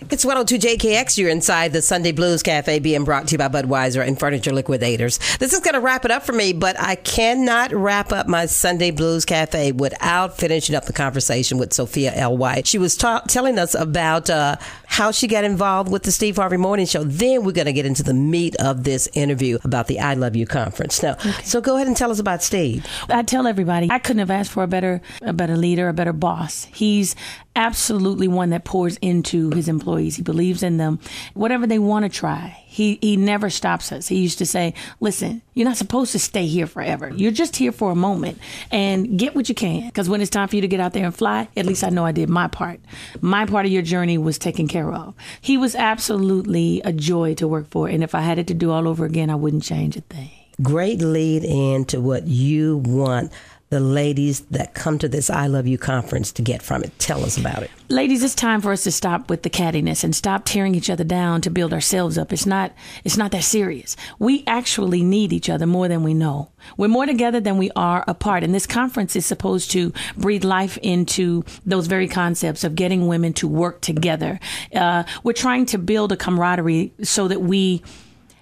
It's 102 JKX. You're inside the Sunday Blues Cafe being brought to you by Budweiser and Furniture Liquidators. This is going to wrap it up for me, but I cannot wrap up my Sunday Blues Cafe without finishing up the conversation with Sophia L. White. She was ta- telling us about uh, how she got involved with the Steve Harvey Morning Show. Then we're going to get into the meat of this interview about the I Love You conference. Now, okay. so go ahead and tell us about Steve. I tell everybody I couldn't have asked for a better, a better leader, a better boss. He's absolutely one that pours into his employees. He believes in them. Whatever they want to try, he, he never stops us. He used to say, listen, you're not supposed to stay here forever. You're just here for a moment and get what you can. Because when it's time for you to get out there and fly, at least I know I did my part. My part of your journey was taken care of. He was absolutely a joy to work for. And if I had it to do all over again, I wouldn't change a thing. Great lead into what you want the ladies that come to this I Love You conference to get from it? Tell us about it. Ladies, it's time for us to stop with the cattiness and stop tearing each other down to build ourselves up. It's not it's not that serious. We actually need each other more than we know. We're more together than we are apart. And this conference is supposed to breathe life into those very concepts of getting women to work together. Uh, we're trying to build a camaraderie so that we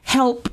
help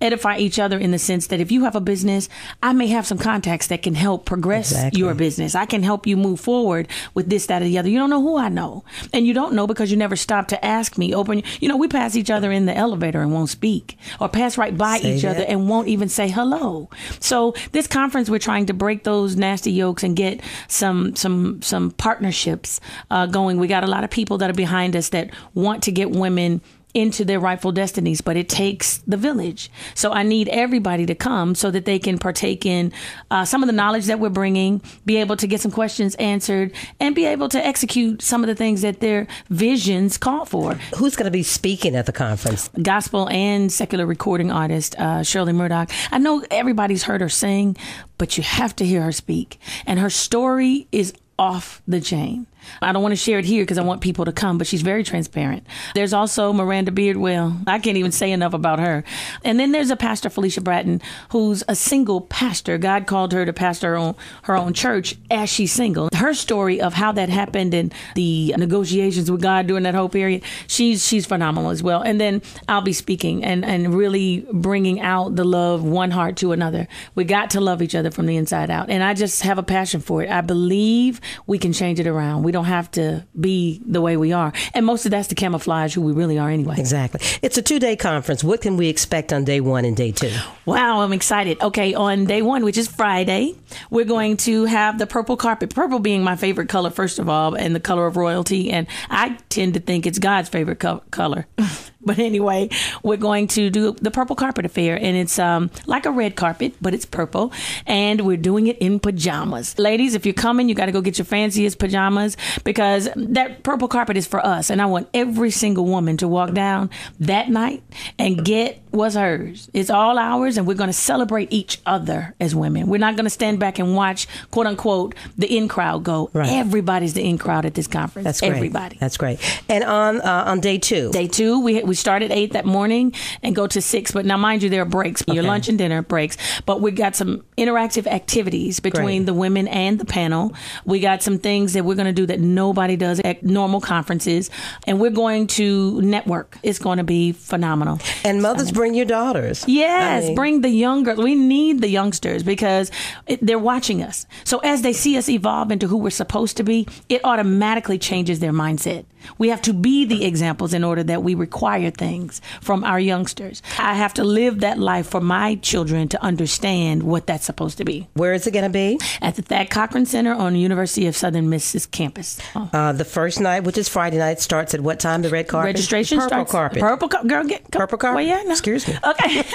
edify each other in the sense that if you have a business, I may have some contacts that can help progress exactly. your business. I can help you move forward with this, that, or the other. You don't know who I know. And you don't know because you never stop to ask me. Open, you know, we pass each other in the elevator and won't speak or pass right by say each that. other and won't even say hello. So this conference, we're trying to break those nasty yokes and get some, some, some partnerships uh, going. We got a lot of people that are behind us that want to get women into their rightful destinies, but it takes the village. So I need everybody to come so that they can partake in uh, some of the knowledge that we're bringing, be able to get some questions answered, and be able to execute some of the things that their visions call for. Who's going to be speaking at the conference? Gospel and secular recording artist uh, Shirley Murdock. I know everybody's heard her sing, but you have to hear her speak, and her story is off the chain. I don't want to share it here because I want people to come, but she's very transparent. There's also Miranda Beardwell. I can't even say enough about her. And then there's a pastor, Felicia Bratton, who's a single pastor. God called her to pastor her own, her own church as she's single. Her story of how that happened and the negotiations with God during that whole period, she's she's phenomenal as well. And then I'll be speaking and, and really bringing out the love one heart to another. We got to love each other from the inside out. And I just have a passion for it. I believe we can change it around. We we don't have to be the way we are. And most of that's to camouflage who we really are anyway. Exactly. It's a two day conference. What can we expect on day one and day two? Wow, I'm excited. Okay, on day one, which is Friday, we're going to have the purple carpet. Purple being my favorite color, first of all, and the color of royalty. And I tend to think it's God's favorite co- color. But anyway, we're going to do the purple carpet affair, and it's um, like a red carpet, but it's purple, and we're doing it in pajamas. Ladies, if you're coming, you got to go get your fanciest pajamas because that purple carpet is for us, and I want every single woman to walk down that night and get what's hers. It's all ours, and we're going to celebrate each other as women. We're not going to stand back and watch, quote unquote, the in crowd go. Right. Everybody's the in crowd at this conference. That's great. Everybody. That's great. And on uh, on day two, day two, we we start at eight that morning and go to six. But now, mind you, there are breaks. Okay. Your lunch and dinner breaks. But we've got some interactive activities between great. the women and the panel. We got some things that we're going to do that nobody does at normal conferences, and we're going to network. It's going to be phenomenal. And mothers bring your daughters. Yes, I mean. bring the younger. We need the youngsters because it, they're watching us. So as they see us evolve into who we're supposed to be, it automatically changes their mindset. We have to be the examples in order that we require things from our youngsters. I have to live that life for my children to understand what that's supposed to be. Where is it going to be? At the Thad Cochran Center on University of Southern Miss's campus. Oh. Uh, the first night, which is Friday night, starts at what time? The red carpet. Registration purple starts. Carpet. Purple carpet. Girl, get purple carpet. Well, yeah, no. Excuse me. Okay.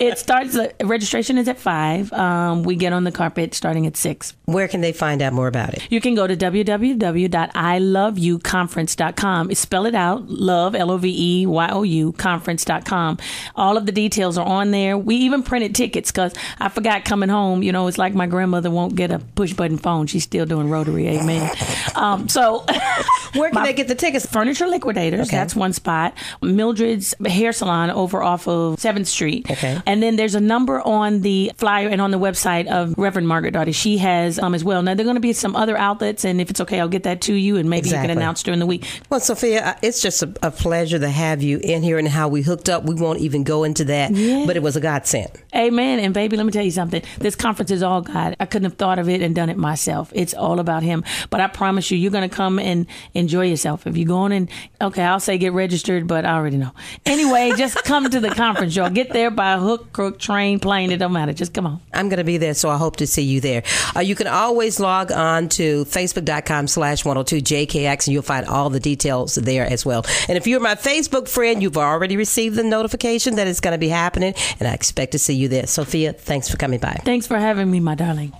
it starts. Uh, registration is at five. Um, we get on the carpet starting at six. Where can they find out more about it? You can go to www.iloveyouconference.com. Spell it out. Love L O V E Y Y-O-U conference.com. All of the details are on there. We even printed tickets because I forgot coming home. You know, it's like my grandmother won't get a push button phone. She's still doing rotary. Amen. Um, so where can they get the tickets? Furniture Liquidators. Okay. That's one spot. Mildred's hair salon over off of 7th Street. Okay. And then there's a number on the flyer and on the website of Reverend Margaret Daugherty. She has um, as well. Now, there are going to be some other outlets, and if it's okay, I'll get that to you, and maybe exactly. you can announce during the week. Well, Sophia, it's just a, a, pleasure to have you in here and how we hooked up. We won't even go into that, yeah. but it was a godsend. Amen. And baby, let me tell you something. This conference is all God. I couldn't have thought of it and done it myself. It's all about Him. But I promise you, you're going to come and enjoy yourself. If you're going and, okay, I'll say get registered, but I already know. Anyway, just come to the conference, y'all. Get there by hook, crook, train, plane. It don't matter. Just come on. I'm going to be there, so I hope to see you there. Uh, you can always log on to facebook.com slash 102JKX and you'll find all the details there as well. And if you're my Facebook friend, you've already received the notification that it's going to be happening, and I expect to see you there. Sophia, thanks for coming by. Thanks for having me, my darling.